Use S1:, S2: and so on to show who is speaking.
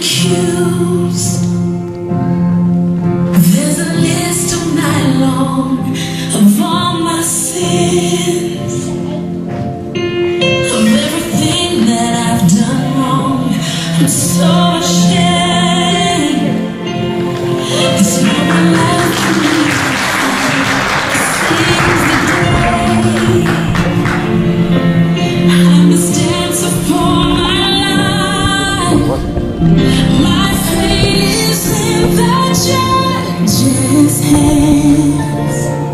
S1: stand judge's hands.